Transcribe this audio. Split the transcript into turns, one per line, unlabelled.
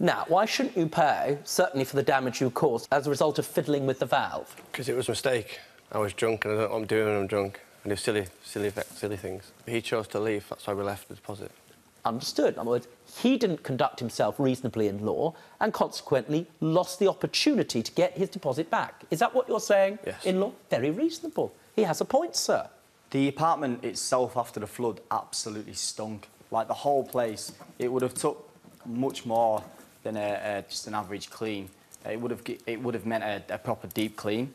Now, why shouldn't you pay, certainly for the damage you caused, as a result of fiddling with the valve?
Because it was a mistake. I was drunk and I don't know what I'm doing when I'm drunk. And do silly, silly, silly things. He chose to leave, that's why we left the deposit.
Understood. In other words, he didn't conduct himself reasonably in law and consequently lost the opportunity to get his deposit back. Is that what you're saying
Yes.
in law? Very reasonable. He has a point, sir.
The apartment itself after the flood absolutely stunk. Like the whole place, it would have took much more than a, a, just an average clean. It would have it would have meant a, a proper deep clean.